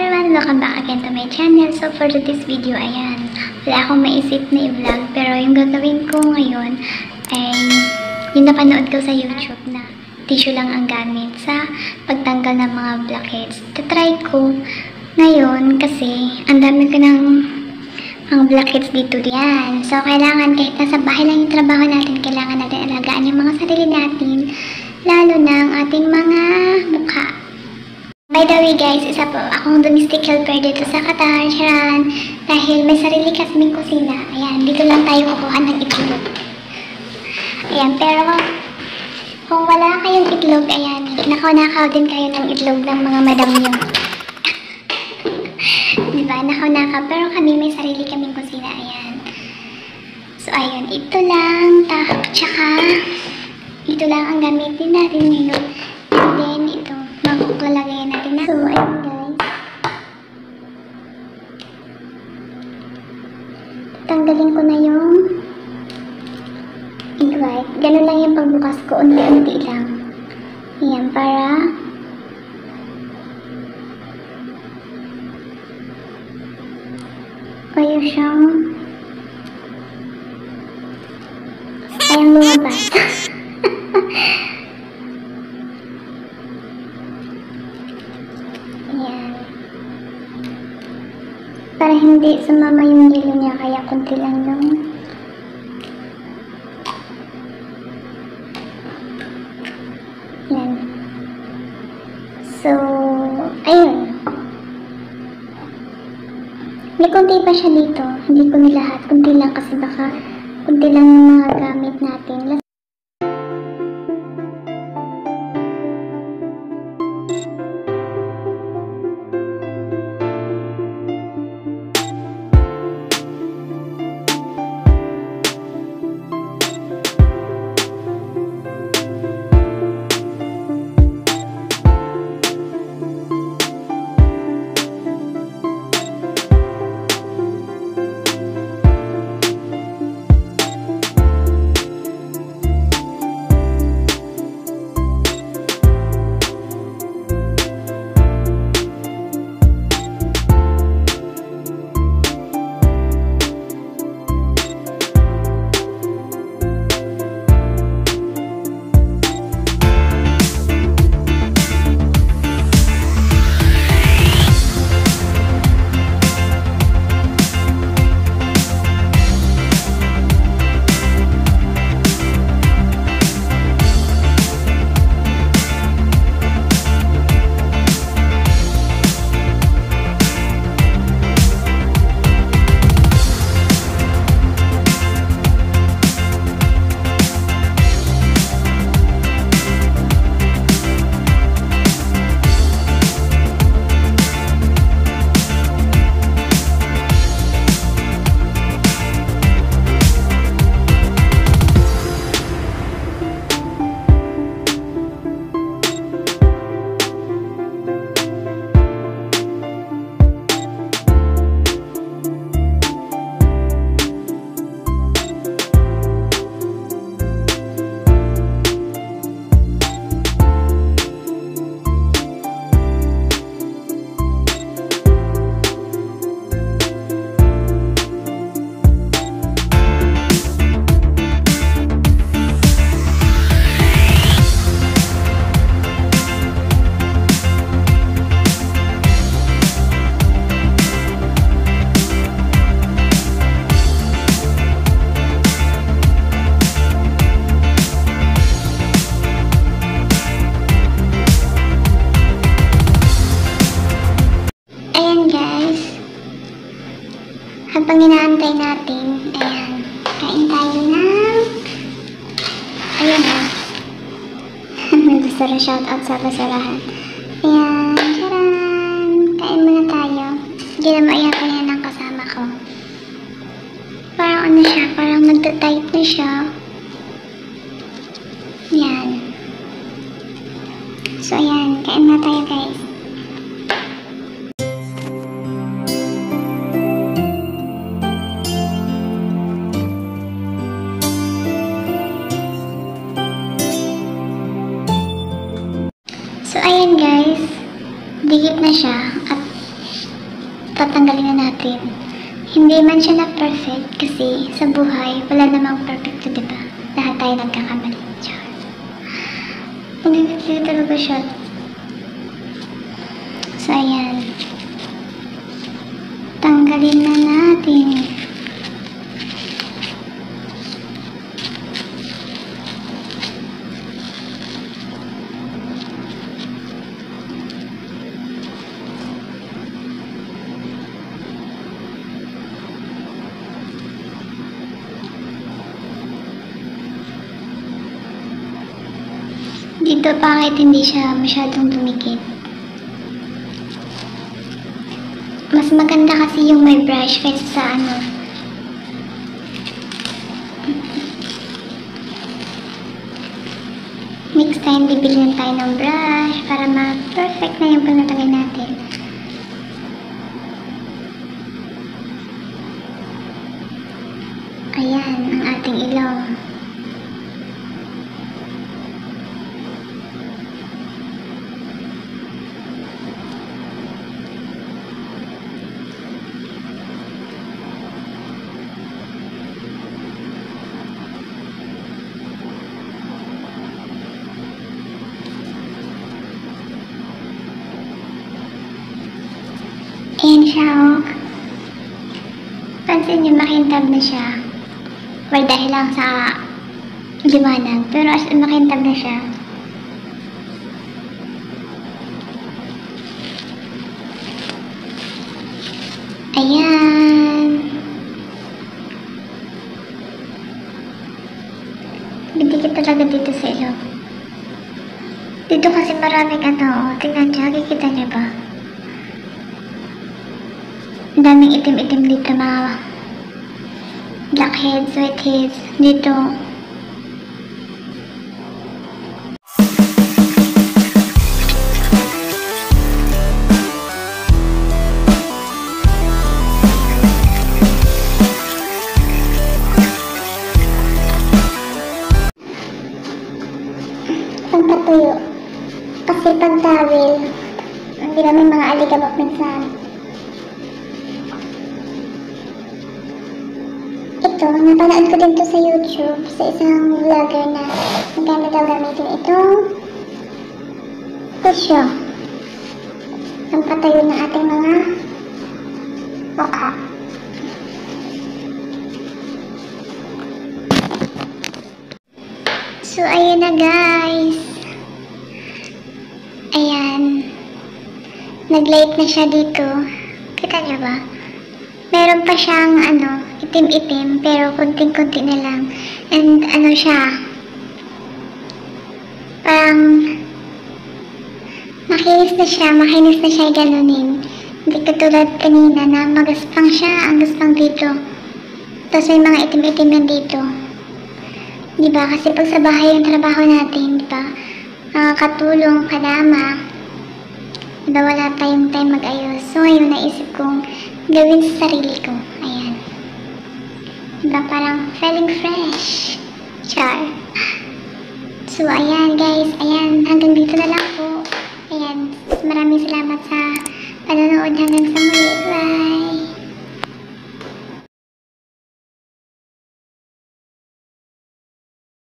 everyone! Welcome back again to my channel. So for this video, ayan, wala akong maisip na i-vlog. Pero yung gagawin ko ngayon ay yung napanood ko sa YouTube na tissue lang ang gamit sa pagtanggal ng mga blackheads. Tatry ko ngayon kasi ang dami ko ng mga blackheads dito yan. So kailangan kahit nasa bahay lang yung trabaho natin, kailangan natin alagaan yung mga sarili natin. Lalo na ang ating mga mukha. By the way guys, isa po akong domestic helper dito sa Qatar, Sharan. Dahil may sarili kaming kusina. Ayan, dito lang tayo kukuha ng itlog. Ayan, pero kung wala kayong itlog, ayan, nakaw-nakaw din kayo ng itlog ng mga madam nyo. diba, nakaw-nakaw. Pero kami may sarili kaming kusina, ayan. So, ayun, ito lang. Ta tsaka, ito lang ang gamitin natin ngayon. Magkukulagay natin na. So, ayun guys. Tanggalin ko na yung white. Ganun lang yung pagbukas ko. Unti-unti lang. Ayan, para kaya siyang sayang lumabas. Ayan. Para hindi sumama yung yelo niya, kaya kunti lang yung Ayan. So, ayun. May kunti pa siya dito. Hindi ko nilahat. Kunti lang kasi baka kunti lang yung mga gamit natin. Habang inaantay natin, ayan, kain tayo ng... Ayan o. May gusto rin shoutout sa basurahan. Ayan, charan! Kain muna tayo. Hindi na maiyak yan ang kasama ko. Parang ano siya, parang nagtatight na siya. Tatanggalin na natin. Hindi man siya na perfect kasi sa buhay, wala namang perfecto, di ba? Lahat tayo nagkakamali. Char. Hindi talaga siya. So, ayan. Tanggalin na natin. Dito pangit hindi siya masyadong tumikit. Mas maganda kasi yung may brush kaysa sa ano. Next time, bibili lang tayo ng brush para ma-perfect na yung panatagay natin. Ayan, ang ating ilong. Ayan siya, oh. Pansin niyo, makintab na siya. Or dahil lang sa liwanag. Pero as in, makintab na siya. Ayan. Bidikit talaga dito sa ilong. Dito kasi maraming ano, oh. Tingnan niyo, kikita niyo ba? Ang daming itim-itim dito mga blackheads, whiteheads. Dito. Ito, napanood ko din to sa YouTube sa isang vlogger na maganda daw gamitin itong tissue. Ang patayo ng ating mga mukha. So, ayun na guys. Ayan. Nag-light na siya dito. Kita niyo ba? Meron pa siyang ano, itim-itim pero kunting-kunti na lang. And ano siya, parang makinis na siya, makinis na siya ganunin. Hindi katulad kanina na magaspang siya, ang gaspang dito. Tapos may mga itim-itim yan dito. Di ba? Kasi pag sa bahay yung trabaho natin, di ba? Nakakatulong, kadama. Di ba wala tayong time mag-ayos. So, ayun, naisip kong gawin sa sarili ko. Ayan. Diba parang feeling fresh. Char. So, ayan guys. Ayan. Hanggang dito na lang po. Ayan. Maraming salamat sa panonood hanggang sa muli.